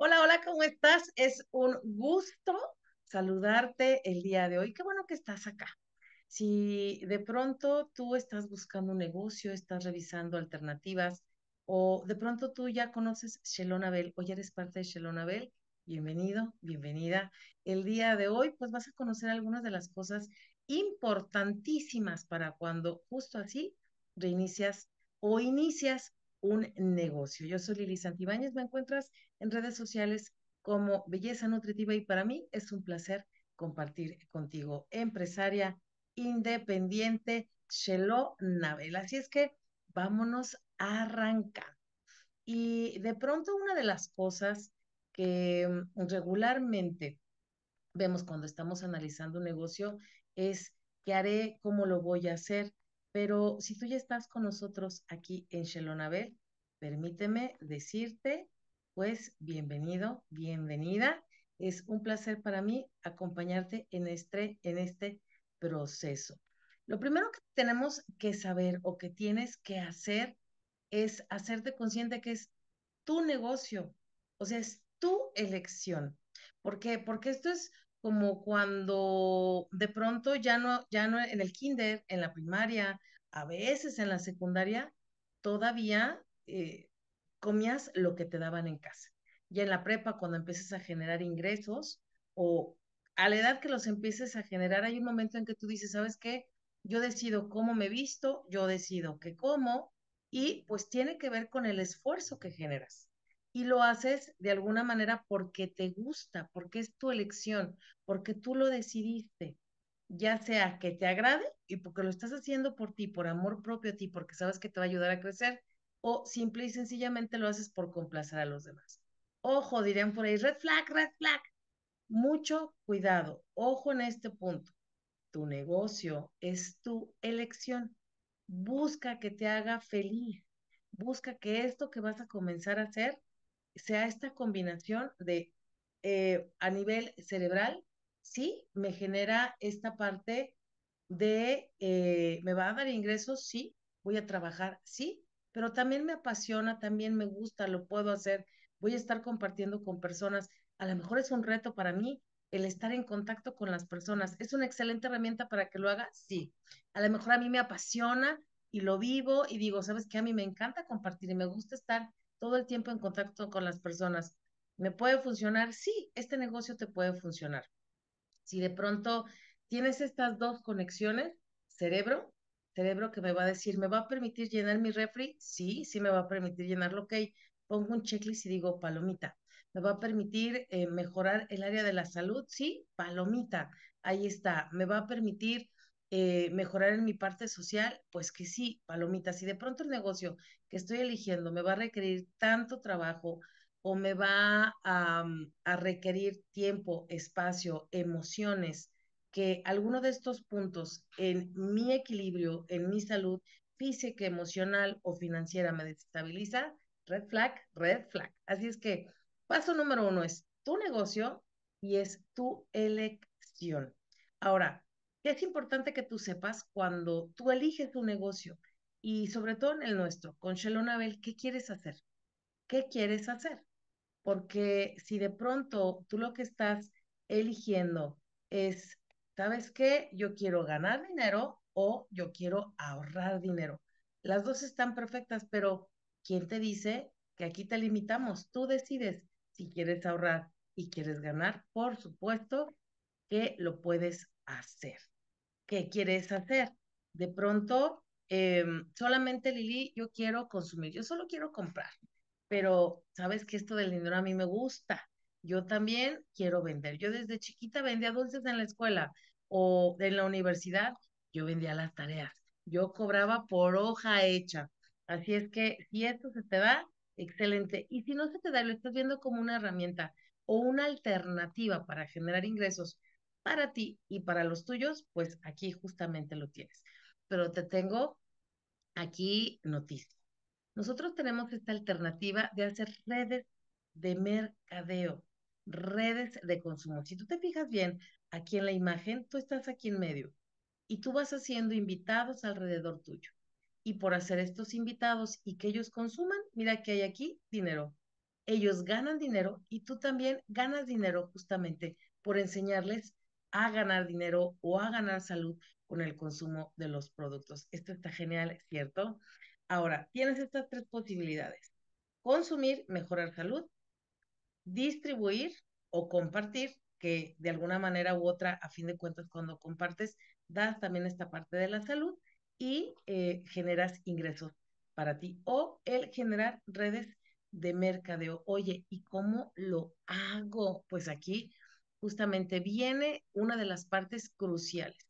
Hola, hola, ¿cómo estás? Es un gusto saludarte el día de hoy. Qué bueno que estás acá. Si de pronto tú estás buscando un negocio, estás revisando alternativas o de pronto tú ya conoces Shelonabel o ya eres parte de Shelonabel, bienvenido, bienvenida. El día de hoy pues vas a conocer algunas de las cosas importantísimas para cuando justo así reinicias o inicias un negocio. Yo soy Lili Santibáñez, me encuentras en redes sociales como Belleza Nutritiva y para mí es un placer compartir contigo, empresaria independiente, Shelo Nabel. Así es que vámonos a arrancar. Y de pronto una de las cosas que mm, regularmente vemos cuando estamos analizando un negocio es qué haré, cómo lo voy a hacer, pero si tú ya estás con nosotros aquí en Shelonabel, permíteme decirte, pues bienvenido, bienvenida. Es un placer para mí acompañarte en este, en este proceso. Lo primero que tenemos que saber o que tienes que hacer es hacerte consciente que es tu negocio, o sea, es tu elección. ¿Por qué? Porque esto es como cuando de pronto ya no, ya no en el kinder, en la primaria, a veces en la secundaria, todavía eh, comías lo que te daban en casa. Ya en la prepa, cuando empieces a generar ingresos o a la edad que los empieces a generar, hay un momento en que tú dices, ¿sabes qué? Yo decido cómo me visto, yo decido qué como y pues tiene que ver con el esfuerzo que generas y lo haces de alguna manera porque te gusta, porque es tu elección, porque tú lo decidiste, ya sea que te agrade y porque lo estás haciendo por ti, por amor propio a ti, porque sabes que te va a ayudar a crecer, o simple y sencillamente lo haces por complacer a los demás. Ojo, dirían por ahí, red flag, red flag. Mucho cuidado, ojo en este punto. Tu negocio es tu elección. Busca que te haga feliz. Busca que esto que vas a comenzar a hacer sea esta combinación de eh, a nivel cerebral, sí, me genera esta parte de, eh, me va a dar ingresos, sí, voy a trabajar, sí, pero también me apasiona, también me gusta, lo puedo hacer, voy a estar compartiendo con personas, a lo mejor es un reto para mí el estar en contacto con las personas, es una excelente herramienta para que lo haga, sí, a lo mejor a mí me apasiona y lo vivo y digo, sabes que a mí me encanta compartir y me gusta estar todo el tiempo en contacto con las personas. ¿Me puede funcionar? Sí, este negocio te puede funcionar. Si de pronto tienes estas dos conexiones, cerebro, cerebro que me va a decir, ¿me va a permitir llenar mi refri? Sí, sí me va a permitir llenarlo, ok. Pongo un checklist y digo, palomita. ¿Me va a permitir eh, mejorar el área de la salud? Sí, palomita. Ahí está. ¿Me va a permitir eh, mejorar en mi parte social, pues que sí, palomitas. Si de pronto el negocio que estoy eligiendo me va a requerir tanto trabajo o me va a, mm, a requerir tiempo, espacio, emociones, que alguno de estos puntos en mi equilibrio, en mi salud física, emocional o financiera me desestabiliza, red flag, red flag. Así es que paso número uno es tu negocio y es tu elección. Ahora, es importante que tú sepas cuando tú eliges un negocio y sobre todo en el nuestro, con Shelonabel, ¿qué quieres hacer? ¿Qué quieres hacer? Porque si de pronto tú lo que estás eligiendo es, ¿sabes qué? Yo quiero ganar dinero o yo quiero ahorrar dinero. Las dos están perfectas, pero ¿quién te dice que aquí te limitamos? Tú decides si quieres ahorrar y quieres ganar. Por supuesto que lo puedes hacer. ¿Qué quieres hacer? De pronto, em, solamente Lili, yo quiero consumir, yo solo quiero comprar, pero sabes que esto del dinero a mí me gusta. Yo también quiero vender. Yo desde chiquita vendía dulces en la escuela o en la universidad, yo vendía las tareas. Yo cobraba por hoja hecha. Así es que si esto se te da, excelente. Y si no se te da, lo estás viendo como una herramienta o una alternativa para generar ingresos para ti y para los tuyos, pues aquí justamente lo tienes. Pero te tengo aquí noticia. Nosotros tenemos esta alternativa de hacer redes de mercadeo, redes de consumo. Si tú te fijas bien aquí en la imagen, tú estás aquí en medio y tú vas haciendo invitados alrededor tuyo. Y por hacer estos invitados y que ellos consuman, mira que hay aquí dinero. ellos ganan dinero y tú también ganas dinero justamente por enseñarles a ganar dinero o a ganar salud con el consumo de los productos. Esto está genial, ¿cierto? Ahora, tienes estas tres posibilidades. Consumir, mejorar salud, distribuir o compartir, que de alguna manera u otra, a fin de cuentas, cuando compartes, das también esta parte de la salud y eh, generas ingresos para ti. O el generar redes de mercadeo. Oye, ¿y cómo lo hago? Pues aquí justamente viene una de las partes cruciales.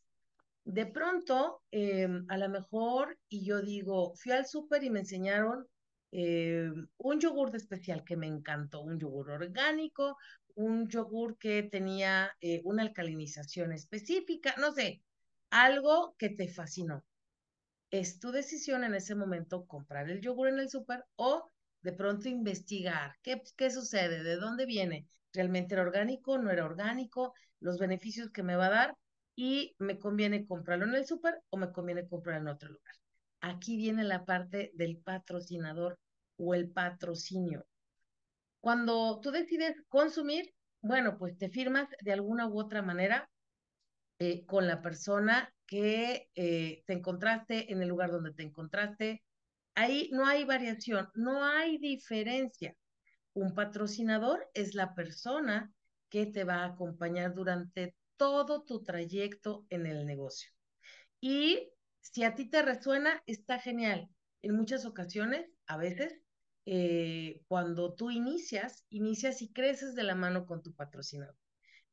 De pronto, em, a lo mejor, y yo digo, fui al súper y me enseñaron em, un yogur especial que me encantó, un yogur orgánico, un yogur que tenía eh, una alcalinización específica, no sé, algo que te fascinó. Es tu decisión en ese momento comprar el yogur en el súper o de pronto investigar qué, qué sucede, de dónde viene, realmente era orgánico, no era orgánico, los beneficios que me va a dar y me conviene comprarlo en el súper o me conviene comprarlo en otro lugar. Aquí viene la parte del patrocinador o el patrocinio. Cuando tú decides consumir, bueno, pues te firmas de alguna u otra manera eh, con la persona que eh, te encontraste en el lugar donde te encontraste. Ahí no hay variación, no hay diferencia. Un patrocinador es la persona que te va a acompañar durante todo tu trayecto en el negocio. Y si a ti te resuena, está genial. En muchas ocasiones, a veces, eh, cuando tú inicias, inicias y creces de la mano con tu patrocinador.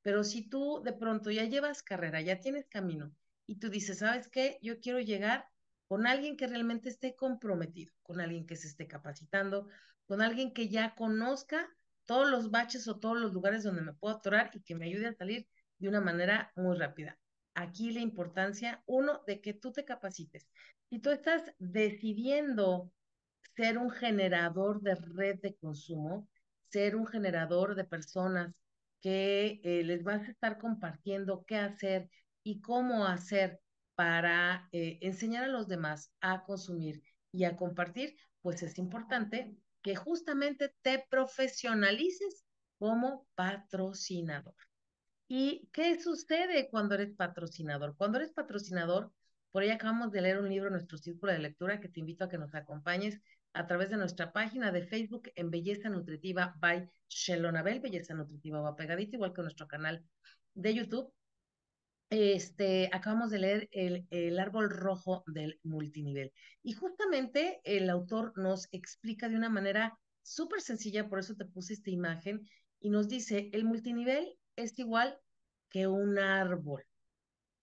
Pero si tú de pronto ya llevas carrera, ya tienes camino y tú dices, ¿sabes qué? Yo quiero llegar con alguien que realmente esté comprometido, con alguien que se esté capacitando, con alguien que ya conozca todos los baches o todos los lugares donde me puedo atorar y que me ayude a salir de una manera muy rápida. Aquí la importancia, uno, de que tú te capacites. Si tú estás decidiendo ser un generador de red de consumo, ser un generador de personas que eh, les vas a estar compartiendo qué hacer y cómo hacer para eh, enseñar a los demás a consumir y a compartir, pues es importante que justamente te profesionalices como patrocinador. ¿Y qué sucede cuando eres patrocinador? Cuando eres patrocinador, por ahí acabamos de leer un libro en nuestro círculo de lectura que te invito a que nos acompañes a través de nuestra página de Facebook en Belleza Nutritiva by Shelonabel. Belleza Nutritiva va pegadita, igual que nuestro canal de YouTube. Este, acabamos de leer el, el árbol rojo del multinivel. Y justamente el autor nos explica de una manera súper sencilla, por eso te puse esta imagen, y nos dice, el multinivel es igual que un árbol.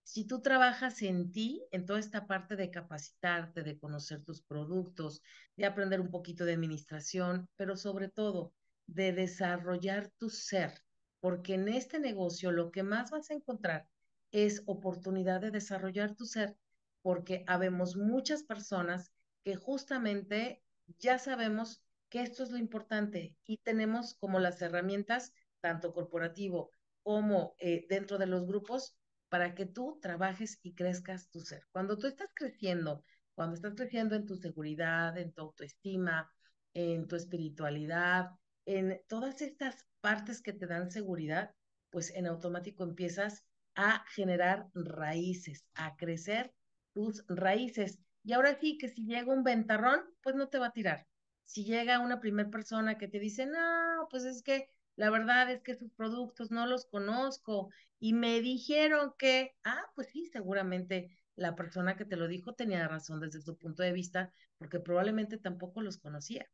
Si tú trabajas en ti, en toda esta parte de capacitarte, de conocer tus productos, de aprender un poquito de administración, pero sobre todo de desarrollar tu ser, porque en este negocio lo que más vas a encontrar es oportunidad de desarrollar tu ser, porque habemos muchas personas que justamente ya sabemos que esto es lo importante y tenemos como las herramientas, tanto corporativo como eh, dentro de los grupos para que tú trabajes y crezcas tu ser. Cuando tú estás creciendo, cuando estás creciendo en tu seguridad, en tu autoestima, en tu espiritualidad, en todas estas partes que te dan seguridad, pues en automático empiezas a generar raíces, a crecer tus raíces. Y ahora sí que si llega un ventarrón, pues no te va a tirar. Si llega una primera persona que te dice, no, pues es que la verdad es que sus productos no los conozco y me dijeron que, ah, pues sí, seguramente la persona que te lo dijo tenía razón desde su punto de vista, porque probablemente tampoco los conocía.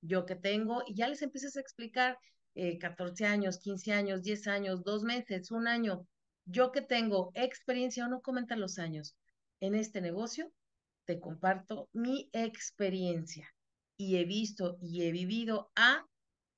Yo que tengo, y ya les empiezas a explicar, 14 eh, años, 15 años, 10 años, dos meses, un año, yo que tengo experiencia, o no comenta los años en este negocio, te comparto mi experiencia y he visto y he vivido a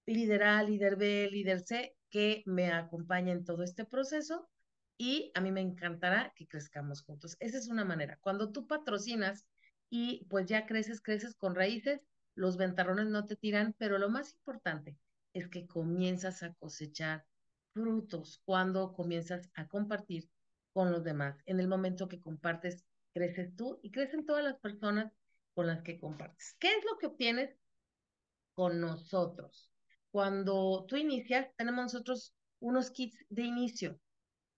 líder A, líder B, líder C, que me acompaña en todo este proceso y a mí me encantará que crezcamos juntos. Esa es una manera. Cuando tú patrocinas y pues ya creces, creces con raíces, los ventarrones no te tiran, pero lo más importante es que comienzas a cosechar frutos cuando comienzas a compartir con los demás. En el momento que compartes, creces tú y crecen todas las personas con las que compartes. ¿Qué es lo que obtienes con nosotros? Cuando tú inicias, tenemos nosotros unos kits de inicio.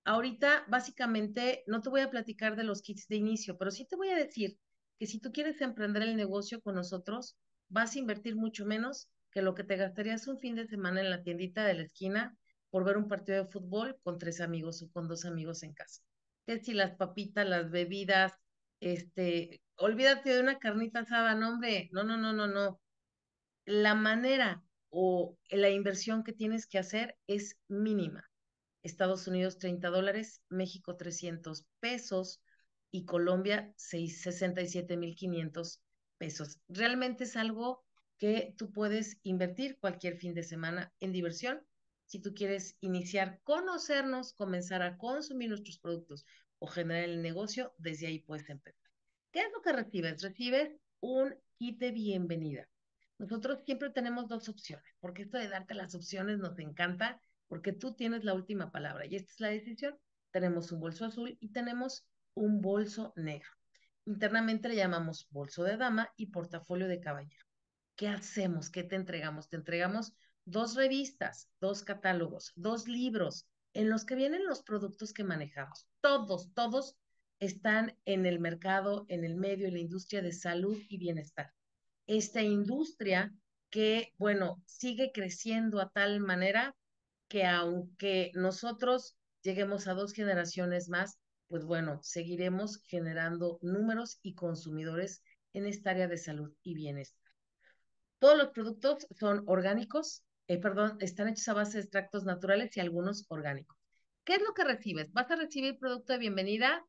Ahorita, básicamente, no te voy a platicar de los kits de inicio, pero sí te voy a decir que si tú quieres emprender el negocio con nosotros, vas a invertir mucho menos que lo que te gastarías un fin de semana en la tiendita de la esquina por ver un partido de fútbol con tres amigos o con dos amigos en casa. Que si las papitas, las bebidas, este, olvídate de una carnita asada, no hombre, no, no, no, no, no. La manera o la inversión que tienes que hacer es mínima. Estados Unidos 30 dólares, México 300 pesos y Colombia 67.500 pesos. Realmente es algo que tú puedes invertir cualquier fin de semana en diversión. Si tú quieres iniciar, conocernos, comenzar a consumir nuestros productos o generar el negocio, desde ahí puedes empezar. ¿Qué es lo que recibes? Recibes un kit de bienvenida. Nosotros siempre tenemos dos opciones, porque esto de darte las opciones nos encanta, porque tú tienes la última palabra y esta es la decisión. Tenemos un bolso azul y tenemos un bolso negro. Internamente le llamamos bolso de dama y portafolio de caballero. ¿Qué hacemos? ¿Qué te entregamos? Te entregamos dos revistas, dos catálogos, dos libros en los que vienen los productos que manejamos. Todos, todos están en el mercado, en el medio, en la industria de salud y bienestar. Esta industria que, bueno, sigue creciendo a tal manera que aunque nosotros lleguemos a dos generaciones más, pues bueno, seguiremos generando números y consumidores en esta área de salud y bienestar. Todos los productos son orgánicos, eh, perdón, están hechos a base de extractos naturales y algunos orgánicos. ¿Qué es lo que recibes? ¿Vas a recibir producto de bienvenida?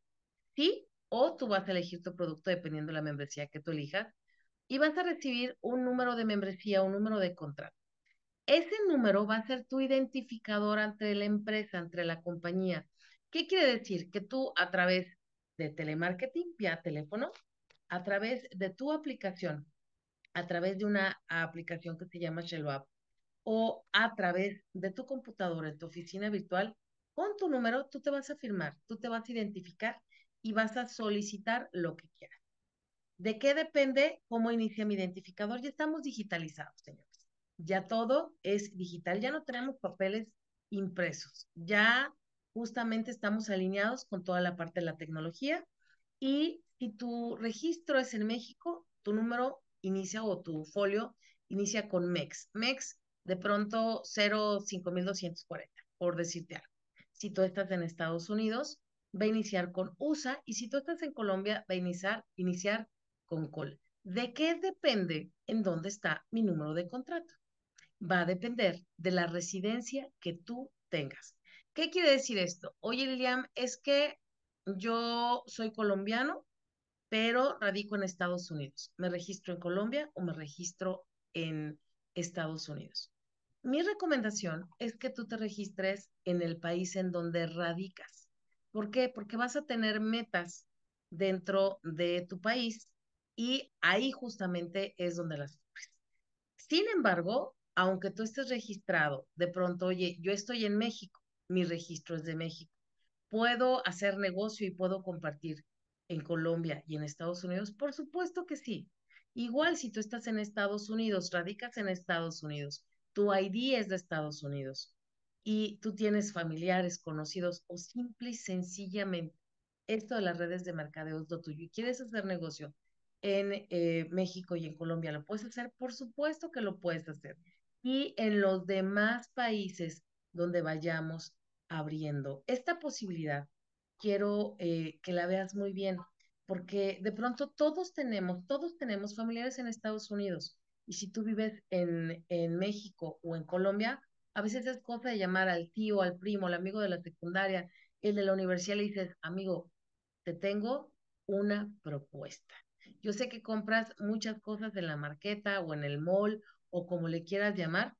Sí, o tú vas a elegir tu producto dependiendo de la membresía que tú elijas y vas a recibir un número de membresía, un número de contrato. Ese número va a ser tu identificador ante la empresa, entre la compañía. ¿Qué quiere decir? Que tú a través de telemarketing, vía teléfono, a través de tu aplicación, a través de una aplicación que se llama Shell o a través de tu computadora en tu oficina virtual, con tu número tú te vas a firmar, tú te vas a identificar y vas a solicitar lo que quieras. ¿De qué depende cómo inicia mi identificador? Ya estamos digitalizados, señores. Ya todo es digital, ya no tenemos papeles impresos, ya justamente estamos alineados con toda la parte de la tecnología y si tu registro es en México, tu número inicia o tu folio inicia con MEX. MEX de pronto 05240, por decirte algo. Si tú estás en Estados Unidos, va a iniciar con USA y si tú estás en Colombia, va a iniciar, iniciar con. ¿De qué depende en dónde está mi número de contrato? Va a depender de la residencia que tú tengas. ¿Qué quiere decir esto? Oye, Lilian, es que yo soy colombiano, pero radico en Estados Unidos. ¿Me registro en Colombia o me registro en Estados Unidos? Mi recomendación es que tú te registres en el país en donde radicas. ¿Por qué? Porque vas a tener metas dentro de tu país y ahí justamente es donde las. Sin embargo, aunque tú estés registrado, de pronto, oye, yo estoy en México, mi registro es de México. ¿Puedo hacer negocio y puedo compartir en Colombia y en Estados Unidos? Por supuesto que sí. Igual si tú estás en Estados Unidos, radicas en Estados Unidos, tu ID es de Estados Unidos y tú tienes familiares, conocidos o simple y sencillamente esto de las redes de mercadeo es lo tuyo y quieres hacer negocio en eh, México y en Colombia, ¿lo puedes hacer? Por supuesto que lo puedes hacer. Y en los demás países donde vayamos abriendo esta posibilidad, quiero eh, que la veas muy bien, porque de pronto todos tenemos, todos tenemos familiares en Estados Unidos. Y si tú vives en, en México o en Colombia, a veces es cosa de llamar al tío, al primo, al amigo de la secundaria, el de la universidad, le dices, amigo, te tengo una propuesta. Yo sé que compras muchas cosas en la marqueta o en el mall o como le quieras llamar.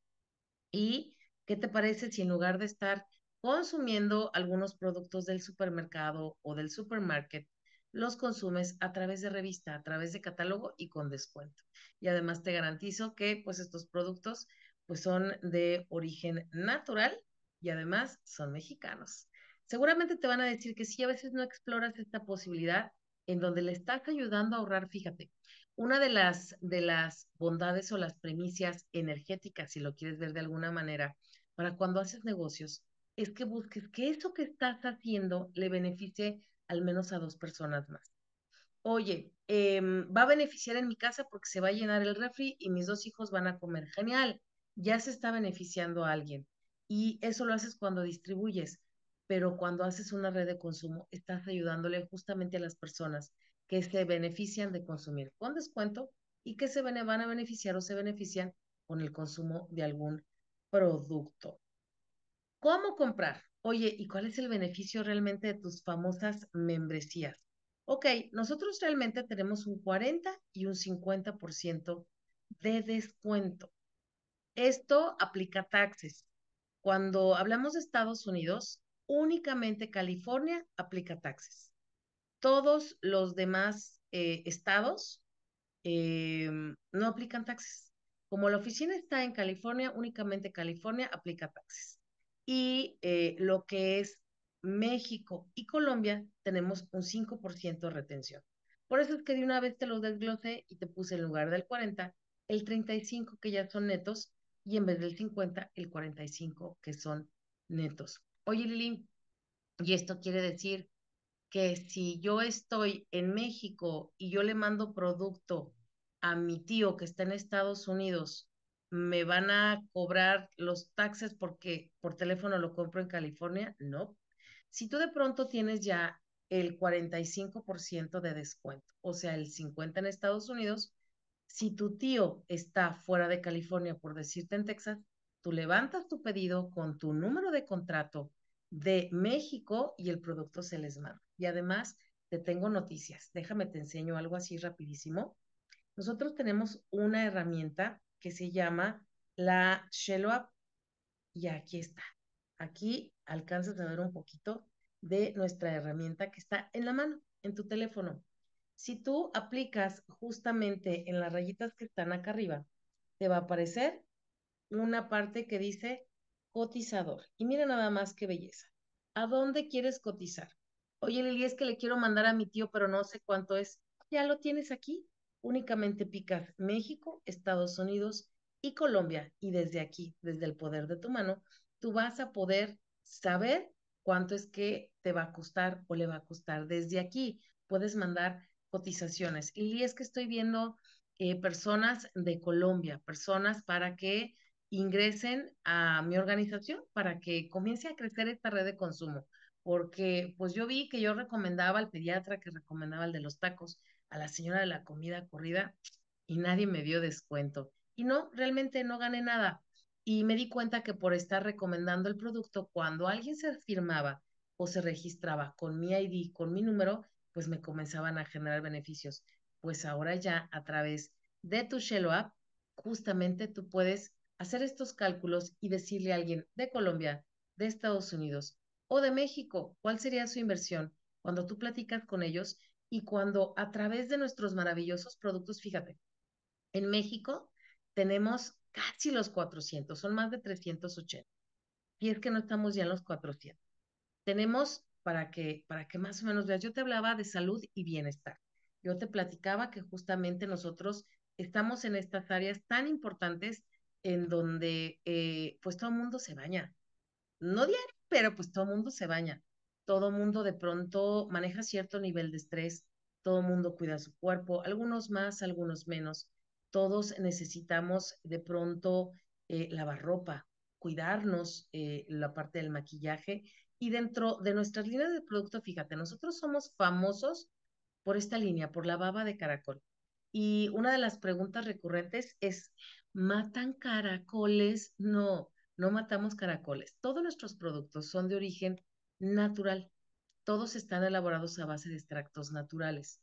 ¿Y qué te parece si en lugar de estar consumiendo algunos productos del supermercado o del supermarket, los consumes a través de revista, a través de catálogo y con descuento. Y además te garantizo que pues estos productos pues son de origen natural y además son mexicanos. Seguramente te van a decir que si a veces no exploras esta posibilidad en donde le estás ayudando a ahorrar, fíjate, una de las, de las bondades o las premisas energéticas, si lo quieres ver de alguna manera, para cuando haces negocios, es que busques que eso que estás haciendo le beneficie al menos a dos personas más. Oye, em, va a beneficiar en mi casa porque se va a llenar el refri y mis dos hijos van a comer. Genial, ya se está beneficiando a alguien. Y eso lo haces cuando distribuyes, pero cuando haces una red de consumo, estás ayudándole justamente a las personas que se benefician de consumir con descuento y que se van a beneficiar o se benefician con el consumo de algún producto. ¿Cómo comprar? Oye, ¿y cuál es el beneficio realmente de tus famosas membresías? Ok, nosotros realmente tenemos un 40 y un 50% de descuento. Esto aplica taxes. Cuando hablamos de Estados Unidos, únicamente California aplica taxes. Todos los demás eh, estados em, no aplican taxes. Como la oficina está en California, únicamente California aplica taxes. Y eh, lo que es México y Colombia, tenemos un 5% de retención. Por eso es que de una vez te lo desglosé y te puse en lugar del 40, el 35 que ya son netos y en vez del 50, el 45 que son netos. Oye, Lili, y esto quiere decir que si yo estoy en México y yo le mando producto a mi tío que está en Estados Unidos, ¿me van a cobrar los taxes porque por teléfono lo compro en California? No. Si tú de pronto tienes ya el 45% de descuento, o sea, el 50% en Estados Unidos, si tu tío está fuera de California, por decirte en Texas, tú levantas tu pedido con tu número de contrato de México y el producto se les manda. Y además, te tengo noticias. Déjame te enseño algo así rapidísimo. Nosotros tenemos una herramienta que se llama la Shello App. Y aquí está. Aquí alcanzas a ver un poquito de nuestra herramienta que está en la mano, en tu teléfono. Si tú aplicas justamente en las rayitas que están acá arriba, te va a aparecer una parte que dice cotizador. Y mira nada más qué belleza. ¿A dónde quieres cotizar? Oye, Lili, es que le quiero mandar a mi tío, pero no sé cuánto es. Ya lo tienes aquí. Únicamente picas México, Estados Unidos y Colombia. Y desde aquí, desde el poder de tu mano, tú vas a poder saber cuánto es que te va a costar o le va a costar. Desde aquí puedes mandar cotizaciones. Y es que estoy viendo eh, personas de Colombia, personas para que ingresen a mi organización, para que comience a crecer esta red de consumo. Porque pues yo vi que yo recomendaba al pediatra, que recomendaba el de los tacos, a la señora de la comida corrida y nadie me dio descuento. Y no, realmente no gané nada. Y me di cuenta que por estar recomendando el producto, cuando alguien se firmaba o se registraba con mi ID, con mi número, pues me comenzaban a generar beneficios. Pues ahora ya a través de tu Shello App, justamente tú puedes hacer estos cálculos y decirle a alguien de Colombia, de Estados Unidos o de México cuál sería su inversión cuando tú platicas con ellos y cuando a través de nuestros maravillosos productos, fíjate, en México tenemos casi los 400, son más de 380. Y es que no estamos ya en los 400. Tenemos para que, para que más o menos veas. Yo te hablaba de salud y bienestar. Yo te platicaba que justamente nosotros estamos en estas áreas tan importantes en donde eh, pues todo el mundo se baña. No diario, pero pues todo el mundo se baña. Todo mundo de pronto maneja cierto nivel de estrés, todo mundo cuida su cuerpo, algunos más, algunos menos. Todos necesitamos de pronto eh, lavar ropa, cuidarnos, eh, la parte del maquillaje y dentro de nuestras líneas de producto, fíjate, nosotros somos famosos por esta línea, por la baba de caracol. Y una de las preguntas recurrentes es, ¿matan caracoles? No, no matamos caracoles. Todos nuestros productos son de origen natural. Todos están elaborados a base de extractos naturales.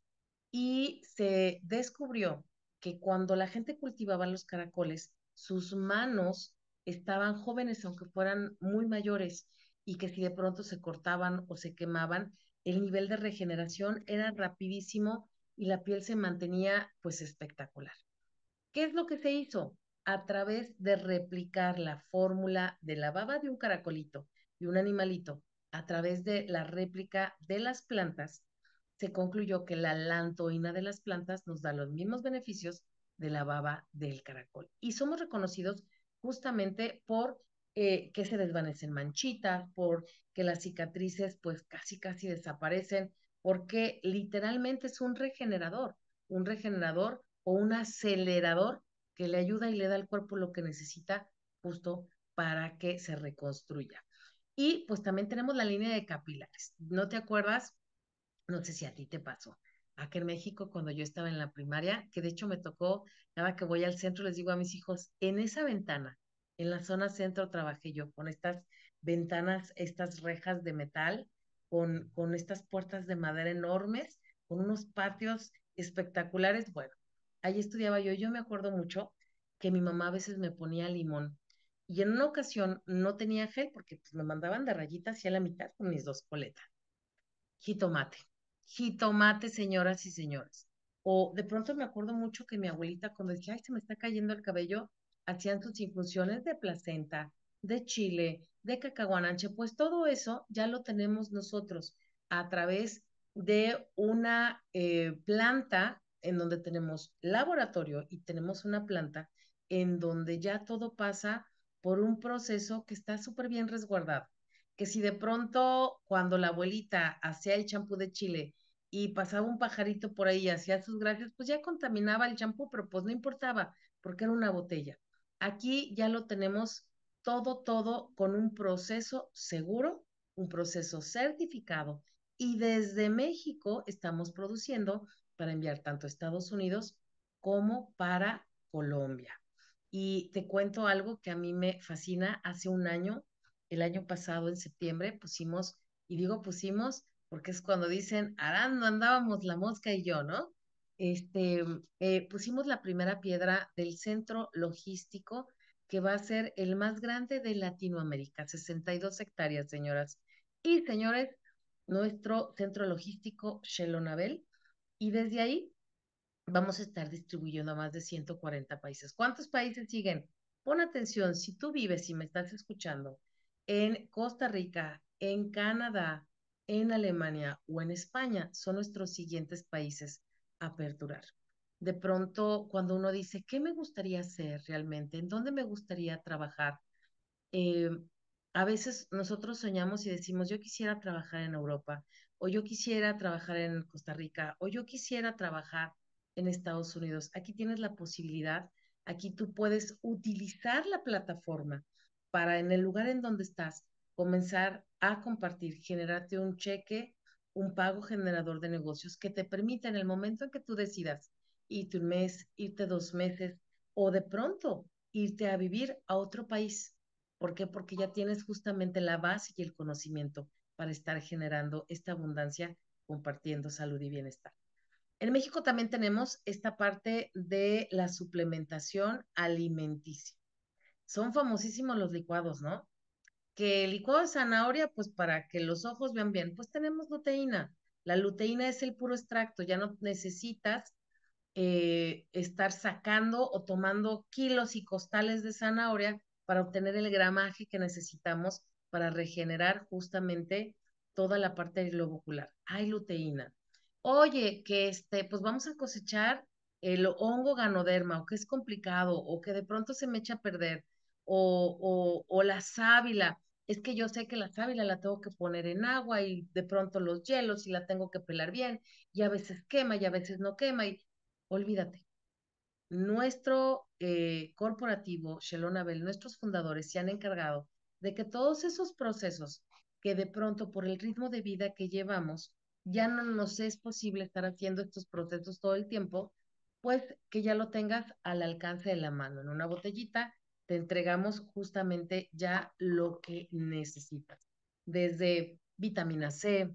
Y se descubrió que cuando la gente cultivaba los caracoles, sus manos estaban jóvenes, aunque fueran muy mayores, y que si de pronto se cortaban o se quemaban, el nivel de regeneración era rapidísimo y la piel se mantenía pues espectacular. ¿Qué es lo que se hizo? A través de replicar la fórmula de la baba de un caracolito y un animalito, a través de la réplica de las plantas, se concluyó que la lantoína de las plantas nos da los mismos beneficios de la baba del caracol. Y somos reconocidos justamente por eh, que se desvanecen manchitas, por que las cicatrices pues casi casi desaparecen, porque literalmente es un regenerador, un regenerador o un acelerador que le ayuda y le da al cuerpo lo que necesita justo para que se reconstruya. Y pues también tenemos la línea de capilares. ¿No te acuerdas? No sé si a ti te pasó. Aquí en México, cuando yo estaba en la primaria, que de hecho me tocó, cada que voy al centro, les digo a mis hijos, en esa ventana, en la zona centro trabajé yo con estas ventanas, estas rejas de metal, con, con estas puertas de madera enormes, con unos patios espectaculares. Bueno, ahí estudiaba yo. Yo me acuerdo mucho que mi mamá a veces me ponía limón y en una ocasión no tenía gel porque pues, me mandaban de rayitas hacia la mitad con mis dos coletas. Jitomate. Jitomate, señoras y señores. O de pronto me acuerdo mucho que mi abuelita cuando decía, ay, se me está cayendo el cabello, hacían sus infusiones de placenta, de chile, de cacahuananche, pues todo eso ya lo tenemos nosotros a través de una eh, planta en donde tenemos laboratorio y tenemos una planta en donde ya todo pasa por un proceso que está súper bien resguardado. Que si de pronto cuando la abuelita hacía el champú de chile y pasaba un pajarito por ahí y hacía sus gracias, pues ya contaminaba el champú, pero pues no importaba porque era una botella. Aquí ya lo tenemos todo, todo con un proceso seguro, un proceso certificado y desde México estamos produciendo para enviar tanto a Estados Unidos como para Colombia. Y te cuento algo que a mí me fascina. Hace un año, el año pasado, en septiembre, pusimos, y digo pusimos porque es cuando dicen, arando andábamos la mosca y yo, ¿no? Este, eh, pusimos la primera piedra del centro logístico que va a ser el más grande de Latinoamérica, 62 hectáreas, señoras y señores, nuestro centro logístico Shelonabel, y desde ahí vamos a estar distribuyendo a más de 140 países. ¿Cuántos países siguen? Pon atención, si tú vives y me estás escuchando en Costa Rica, en Canadá, en Alemania o en España, son nuestros siguientes países a aperturar. De pronto, cuando uno dice, ¿qué me gustaría hacer realmente? ¿En dónde me gustaría trabajar? Eh, a veces nosotros soñamos y decimos, yo quisiera trabajar en Europa, o yo quisiera trabajar en Costa Rica, o yo quisiera trabajar en Estados Unidos. Aquí tienes la posibilidad, aquí tú puedes utilizar la plataforma para en el lugar en donde estás comenzar a compartir, generarte un cheque, un pago generador de negocios que te permita en el momento en que tú decidas irte un mes, irte dos meses o de pronto irte a vivir a otro país. ¿Por qué? Porque ya tienes justamente la base y el conocimiento para estar generando esta abundancia compartiendo salud y bienestar. En México también tenemos esta parte de la suplementación alimenticia. Son famosísimos los licuados, ¿no? Que el licuado de zanahoria, pues para que los ojos vean bien, pues tenemos luteína. La luteína es el puro extracto, ya no necesitas eh, estar sacando o tomando kilos y costales de zanahoria para obtener el gramaje que necesitamos para regenerar justamente toda la parte del globo ocular. Hay luteína oye, que este, pues vamos a cosechar el hongo ganoderma, o que es complicado, o que de pronto se me echa a perder, o, o, la sábila, es que yo sé que la sábila la tengo que poner en agua y de pronto los hielos y la tengo que pelar bien, y a veces quema y a veces no quema, y olvídate. Nuestro eh, corporativo, Shelonabel, nuestros fundadores se han encargado de que todos esos procesos que de pronto por el ritmo de vida que llevamos, ya no nos es posible estar haciendo estos procesos todo el tiempo, pues que ya lo tengas al alcance de la mano. En una botellita te entregamos justamente ya lo que necesitas, desde vitamina C,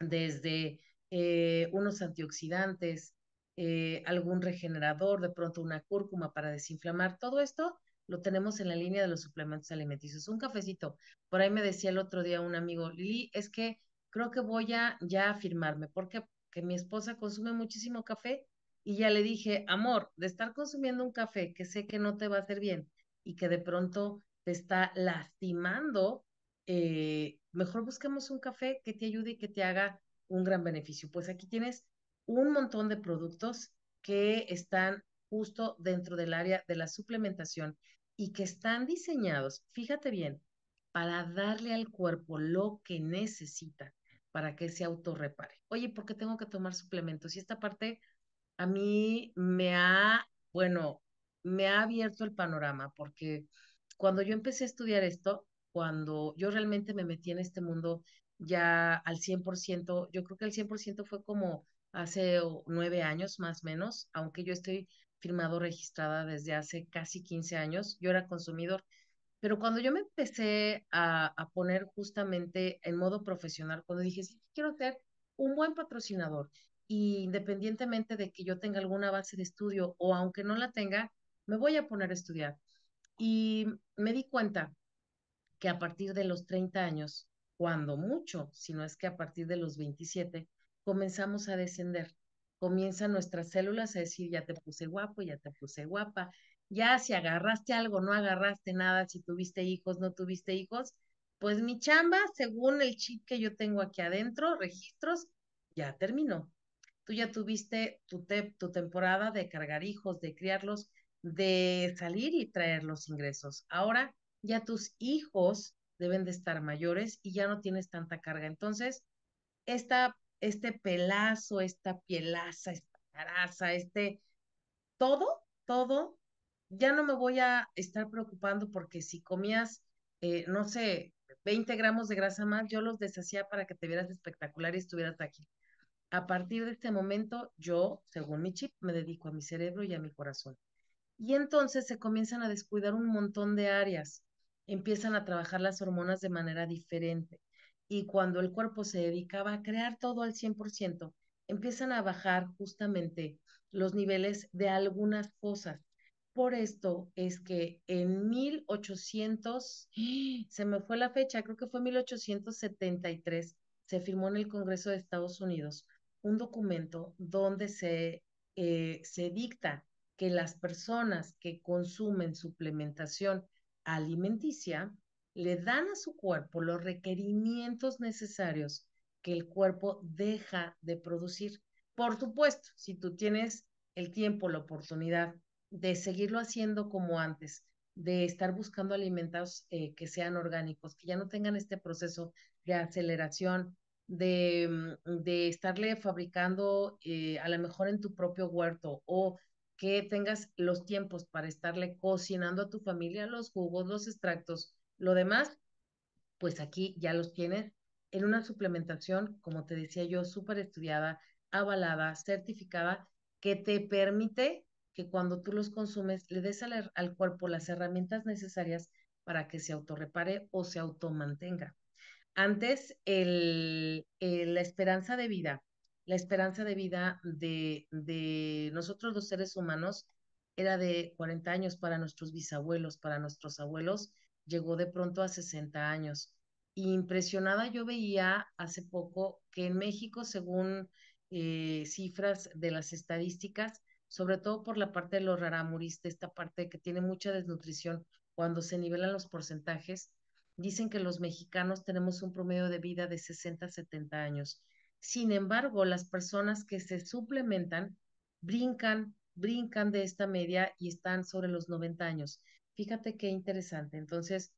desde eh, unos antioxidantes, eh, algún regenerador, de pronto una cúrcuma para desinflamar, todo esto lo tenemos en la línea de los suplementos alimenticios. Un cafecito. Por ahí me decía el otro día un amigo, Lili, es que creo que voy a ya afirmarme, porque que mi esposa consume muchísimo café y ya le dije, amor, de estar consumiendo un café que sé que no te va a hacer bien y que de pronto te está lastimando, eh, mejor busquemos un café que te ayude y que te haga un gran beneficio. Pues aquí tienes un montón de productos que están justo dentro del área de la suplementación y que están diseñados, fíjate bien, para darle al cuerpo lo que necesita para que se autorrepare. Oye, ¿por qué tengo que tomar suplementos? Y esta parte a mí me ha, bueno, me ha abierto el panorama, porque cuando yo empecé a estudiar esto, cuando yo realmente me metí en este mundo ya al 100%, yo creo que el 100% fue como hace nueve años más o menos, aunque yo estoy firmado registrada desde hace casi 15 años, yo era consumidor, pero cuando yo me empecé a, a poner justamente en modo profesional, cuando dije, sí, quiero ser un buen patrocinador, y independientemente de que yo tenga alguna base de estudio o aunque no la tenga, me voy a poner a estudiar. Y me di cuenta que a partir de los 30 años, cuando mucho, si no es que a partir de los 27, comenzamos a descender. Comienzan nuestras células a decir, ya te puse guapo, ya te puse guapa, ya si agarraste algo, no agarraste nada, si tuviste hijos, no tuviste hijos, pues mi chamba, según el chip que yo tengo aquí adentro, registros, ya terminó. Tú ya tuviste tu, te tu temporada de cargar hijos, de criarlos, de salir y traer los ingresos. Ahora ya tus hijos deben de estar mayores y ya no tienes tanta carga. Entonces, esta, este pelazo, esta pielaza, esta caraza, este, todo, todo, ya no me voy a estar preocupando porque si comías, eh, no sé, 20 gramos de grasa más, yo los deshacía para que te vieras espectacular y estuvieras aquí. A partir de este momento, yo, según mi chip, me dedico a mi cerebro y a mi corazón. Y entonces se comienzan a descuidar un montón de áreas, empiezan a trabajar las hormonas de manera diferente. Y cuando el cuerpo se dedicaba a crear todo al 100%, empiezan a bajar justamente los niveles de algunas cosas. Por esto es que en 1800, se me fue la fecha, creo que fue 1873, se firmó en el Congreso de Estados Unidos un documento donde se, eh, se dicta que las personas que consumen suplementación alimenticia le dan a su cuerpo los requerimientos necesarios que el cuerpo deja de producir. Por supuesto, si tú tienes el tiempo, la oportunidad de seguirlo haciendo como antes, de estar buscando alimentos eh, que sean orgánicos, que ya no tengan este proceso de aceleración, de, de estarle fabricando eh, a lo mejor en tu propio huerto o que tengas los tiempos para estarle cocinando a tu familia los jugos, los extractos, lo demás, pues aquí ya los tienes en una suplementación, como te decía yo, súper estudiada, avalada, certificada, que te permite que cuando tú los consumes le des al, al cuerpo las herramientas necesarias para que se autorrepare o se automantenga. Antes, el, la esperanza de vida la esperanza de vida de, de nosotros los seres humanos era de 40 años para nuestros bisabuelos, para nuestros abuelos, llegó de pronto a 60 años. impresionada yo veía hace poco que en México, según eh, cifras de las estadísticas, sobre todo por la parte de los raramuris, de esta parte que tiene mucha desnutrición, cuando se nivelan los porcentajes, dicen que los mexicanos tenemos un promedio de vida de 60 a 70 años. Sin embargo, las personas que se suplementan brincan, brincan de esta media y están sobre los 90 años. Fíjate qué interesante. Entonces,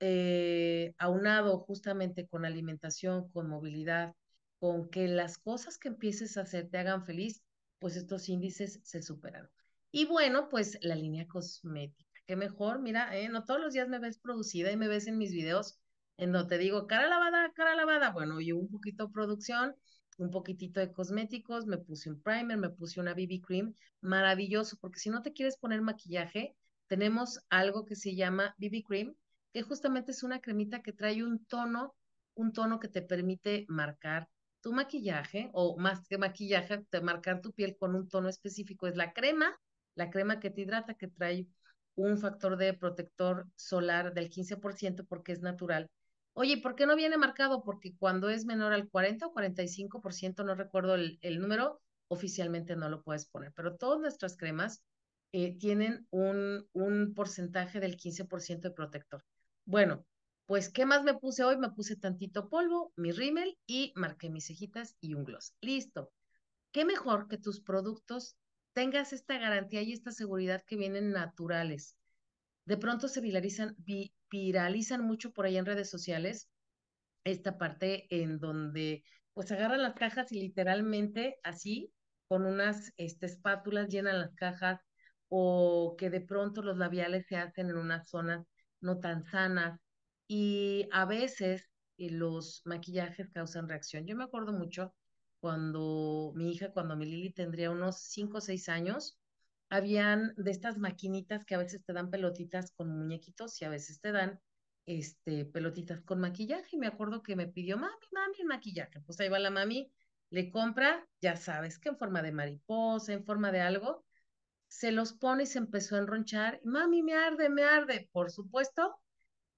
eh, aunado justamente con alimentación, con movilidad, con que las cosas que empieces a hacer te hagan feliz, pues estos índices se superan. Y bueno, pues la línea cosmética. Qué mejor, mira, eh, no todos los días me ves producida y me ves en mis videos en donde te digo, cara lavada, cara lavada, bueno, yo un poquito de producción, un poquitito de cosméticos, me puse un primer, me puse una BB cream, maravilloso, porque si no te quieres poner maquillaje, tenemos algo que se llama BB cream, que justamente es una cremita que trae un tono, un tono que te permite marcar tu maquillaje, o más que maquillaje, te marcar tu piel con un tono específico, es la crema, la crema que te hidrata, que trae un factor de protector solar del 15% porque es natural Oye, ¿por qué no viene marcado? Porque cuando es menor al 40 o 45%, no recuerdo el, número, oficialmente no lo puedes poner. Pero todas nuestras cremas eh, tienen un, un porcentaje del 15% de protector. Bueno, pues, ¿qué más me puse hoy? Me puse tantito polvo, mi rímel y marqué mis cejitas y un gloss. Listo. ¿Qué mejor que tus productos tengas esta garantía y esta seguridad que vienen naturales? De pronto se viralizan, viralizan mucho por ahí en redes sociales esta parte en donde pues agarran las cajas y literalmente así con unas este, espátulas llenan las cajas o que de pronto los labiales se hacen en unas zonas no tan sanas y a veces eh, los maquillajes causan reacción. Yo me acuerdo mucho cuando mi hija, cuando mi Lili tendría unos 5 o 6 años, habían de estas maquinitas que a veces te dan pelotitas con muñequitos y a veces te dan este, pelotitas con maquillaje. Y me acuerdo que me pidió, mami, mami, el maquillaje. Pues ahí va la mami, le compra, ya sabes, que en forma de mariposa, en forma de algo, se los pone y se empezó a enronchar. Mami, me arde, me arde. Por supuesto,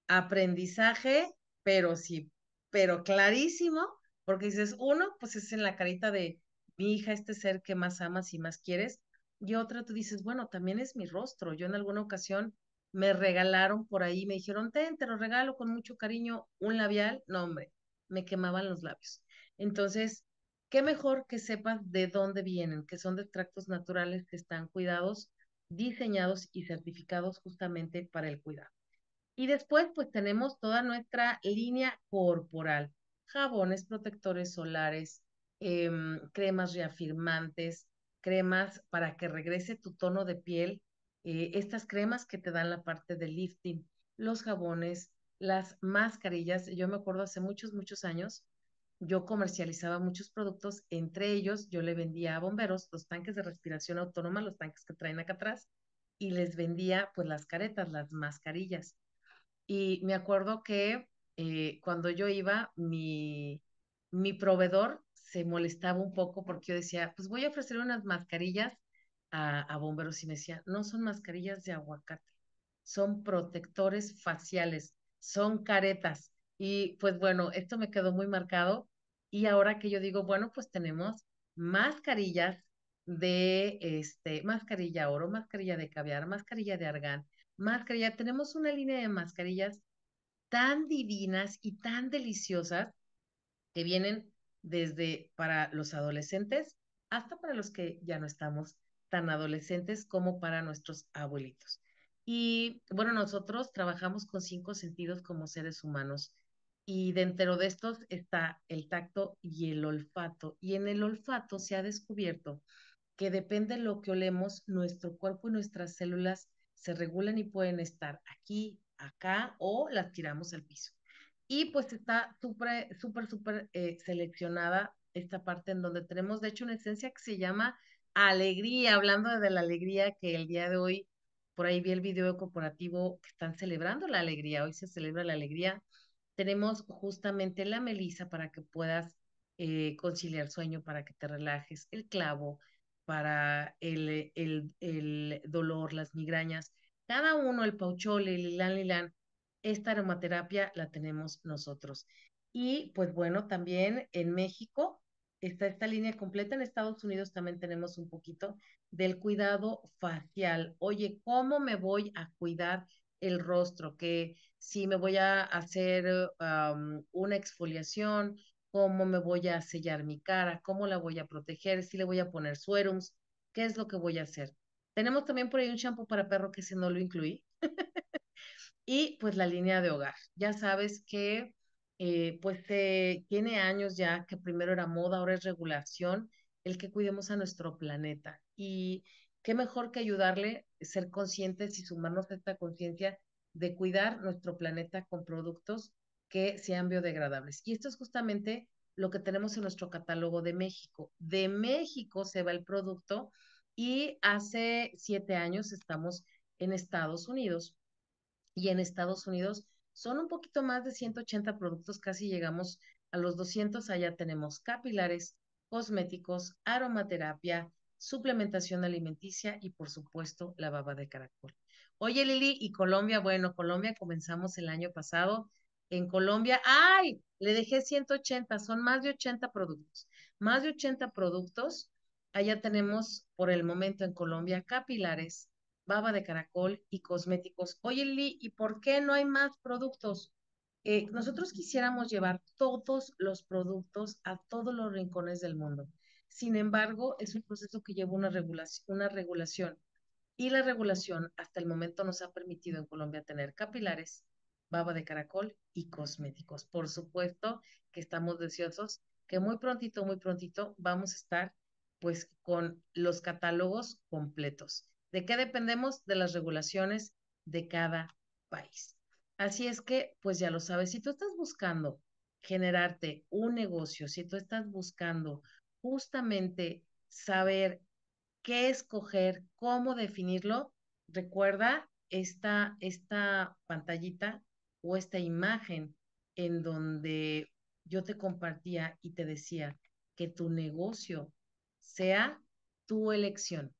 aprendizaje, pero sí, pero clarísimo, porque dices, uno, pues es en la carita de mi hija, este ser que más amas y más quieres, y otra tú dices, bueno, también es mi rostro. Yo en alguna ocasión me regalaron por ahí, me dijeron, ten, te lo regalo con mucho cariño, un labial. No, hombre, me quemaban los labios. Entonces, qué mejor que sepas de dónde vienen, que son de extractos naturales que están cuidados, diseñados y certificados justamente para el cuidado. Y después, pues tenemos toda nuestra línea corporal, jabones protectores solares, em, cremas reafirmantes, cremas para que regrese tu tono de piel, eh, estas cremas que te dan la parte de lifting, los jabones, las mascarillas. Yo me acuerdo hace muchos, muchos años, yo comercializaba muchos productos, entre ellos yo le vendía a bomberos los tanques de respiración autónoma, los tanques que traen acá atrás, y les vendía pues las caretas, las mascarillas. Y me acuerdo que eh, cuando yo iba, mi, mi proveedor se molestaba un poco porque yo decía, pues voy a ofrecer unas mascarillas a, a bomberos y me decía, no son mascarillas de aguacate, son protectores faciales, son caretas. Y pues bueno, esto me quedó muy marcado. Y ahora que yo digo, bueno, pues tenemos mascarillas de este, mascarilla oro, mascarilla de caviar, mascarilla de argán, mascarilla. Tenemos una línea de mascarillas tan divinas y tan deliciosas que vienen desde para los adolescentes hasta para los que ya no estamos tan adolescentes como para nuestros abuelitos. Y bueno, nosotros trabajamos con cinco sentidos como seres humanos y dentro de estos está el tacto y el olfato. Y en el olfato se ha descubierto que depende de lo que olemos, nuestro cuerpo y nuestras células se regulan y pueden estar aquí, acá o las tiramos al piso. Y pues está súper, súper, súper eh, seleccionada esta parte en donde tenemos, de hecho, una esencia que se llama alegría, hablando de la alegría que el día de hoy, por ahí vi el video corporativo que están celebrando la alegría, hoy se celebra la alegría. Tenemos justamente la melisa para que puedas eh, conciliar sueño, para que te relajes, el clavo para el, el, dolor, las migrañas, cada uno, el pauchole, el lilán, lilán, esta aromaterapia la tenemos nosotros. Y pues bueno, también en México está esta línea completa. En Estados Unidos también tenemos un poquito del cuidado facial. Oye, ¿cómo me voy a cuidar el rostro? Que si me voy a hacer una exfoliación, ¿cómo me voy a sellar mi cara? ¿Cómo la voy a proteger? Si le voy a poner suerums, ¿qué es lo que voy a hacer? Tenemos también por ahí un shampoo para perro que ese no lo incluí. Y pues la línea de hogar. Ya sabes que eh, pues tiene años ya que primero era moda, ahora es regulación, el que cuidemos a nuestro planeta. Y qué mejor que ayudarle, ser conscientes y sumarnos a esta conciencia de cuidar nuestro planeta con productos que sean biodegradables. Y esto es justamente lo que tenemos en nuestro catálogo de México. De México se va el producto y hace siete años estamos en Estados Unidos y en Estados Unidos son un poquito más de 180 productos, casi llegamos a los 200. Allá tenemos capilares, cosméticos, aromaterapia, suplementación alimenticia y por supuesto la baba de caracol. Oye Lili, y Colombia, bueno, Colombia comenzamos el año pasado. En Colombia, ¡ay! Le dejé 180, son más de 80 productos. Más de 80 productos. Allá tenemos por el momento en Colombia capilares, baba de caracol y cosméticos. Oye, Lili, ¿y por qué no hay más productos? Eh, nosotros quisiéramos llevar todos los productos a todos los rincones del mundo. Sin embargo, es un proceso que lleva una regulación. Y la regulación hasta el momento nos ha permitido en Colombia tener capilares, baba de caracol y cosméticos. Por supuesto que estamos deseosos que muy prontito, muy prontito vamos a estar pues con los catálogos completos. ¿De qué dependemos? De las regulaciones de cada país. Así es que, pues ya lo sabes, si tú estás buscando generarte un negocio, si tú estás buscando justamente saber qué escoger, cómo definirlo, recuerda esta, esta pantallita o esta imagen en donde yo te compartía y te decía que tu negocio sea tu elección,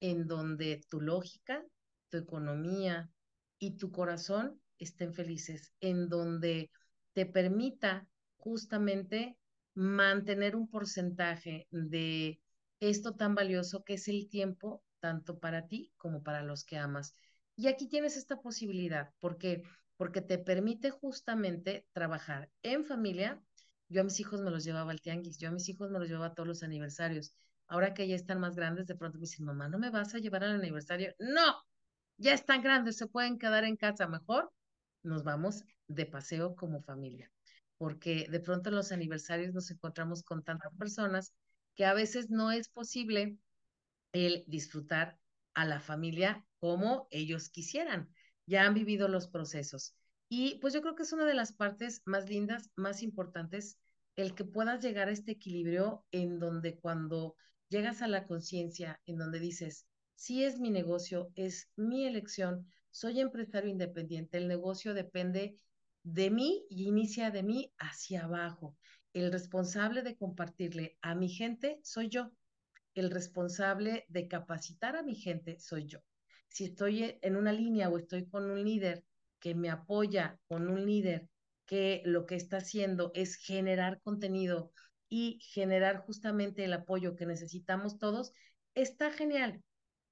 en donde tu lógica, tu economía y tu corazón estén felices, en donde te permita justamente mantener un porcentaje de esto tan valioso que es el tiempo, tanto para ti como para los que amas. Y aquí tienes esta posibilidad, porque porque te permite justamente trabajar en familia. Yo a mis hijos me los llevaba al tianguis, yo a mis hijos me los llevaba a todos los aniversarios. Ahora que ya están más grandes, de pronto me dicen, mamá, ¿no me vas a llevar al aniversario? No, ya están grandes, se pueden quedar en casa mejor. Nos vamos de paseo como familia, porque de pronto en los aniversarios nos encontramos con tantas personas que a veces no es posible el disfrutar a la familia como ellos quisieran ya han vivido los procesos. Y pues yo creo que es una de las partes más lindas, más importantes, el que puedas llegar a este equilibrio en donde cuando llegas a la conciencia, en donde dices, si es mi negocio, es mi elección, soy empresario independiente, el negocio depende de mí y inicia de mí hacia abajo. El responsable de compartirle a mi gente soy yo. El responsable de capacitar a mi gente soy yo si estoy en una línea o estoy con un líder que me apoya, con un líder que lo que está haciendo es generar contenido y generar justamente el apoyo que necesitamos todos, está genial.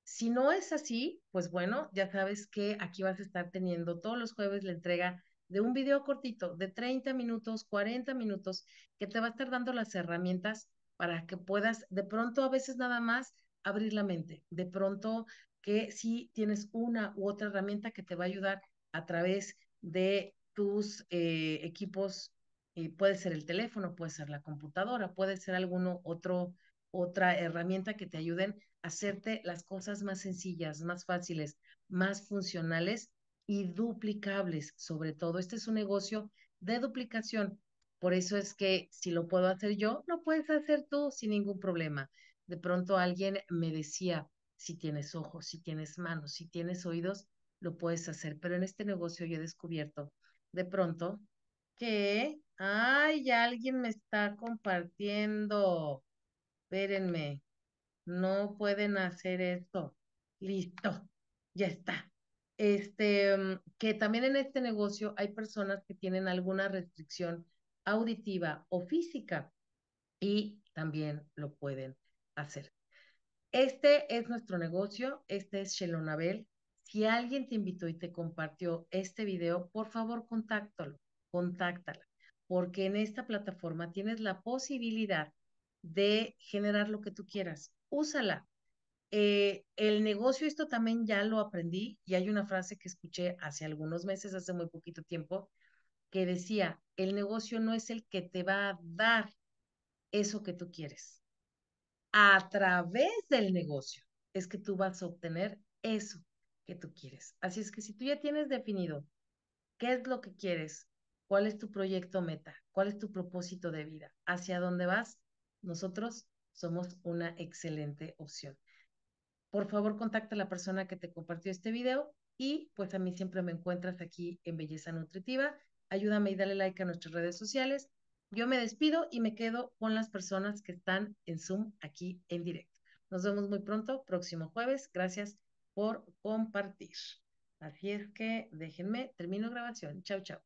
Si no es así, pues bueno, ya sabes que aquí vas a estar teniendo todos los jueves la entrega de un video cortito de 30 minutos, 40 minutos, que te va a estar dando las herramientas para que puedas de pronto a veces nada más abrir la mente, de pronto que si tienes una u otra herramienta que te va a ayudar a través de tus eh, equipos, eh, puede ser el teléfono, puede ser la computadora, puede ser alguno otro, otra herramienta que te ayuden a hacerte las cosas más sencillas, más fáciles, más funcionales y duplicables. Sobre todo, este es un negocio de duplicación. Por eso es que si lo puedo hacer yo, lo puedes hacer tú sin ningún problema. De pronto alguien me decía, si tienes ojos, si tienes manos, si tienes oídos, lo puedes hacer. Pero en este negocio yo he descubierto de pronto que, ay, alguien me está compartiendo. Espérenme, no pueden hacer esto. Listo, ya está. Este, mm, que también en este negocio hay personas que tienen alguna restricción auditiva o física y también lo pueden hacer. Este es nuestro negocio, este es Shelonabel. Si alguien te invitó y te compartió este video, por favor, contáctalo, contáctala, porque en esta plataforma tienes la posibilidad de generar lo que tú quieras. Úsala. Eh, el negocio, esto también ya lo aprendí y hay una frase que escuché hace algunos meses, hace muy poquito tiempo, que decía, el negocio no es el que te va a dar eso que tú quieres a través del negocio es que tú vas a obtener eso que tú quieres. Así es que si tú ya tienes definido qué es lo que quieres, cuál es tu proyecto meta, cuál es tu propósito de vida, hacia dónde vas, nosotros somos una excelente opción. Por favor, contacta a la persona que te compartió este video y pues a mí siempre me encuentras aquí en Belleza Nutritiva. Ayúdame y dale like a nuestras redes sociales yo me despido y me quedo con las personas que están en Zoom aquí en directo. Nos vemos muy pronto, próximo jueves. Gracias por compartir. Así es que déjenme, termino grabación. Chao, chao.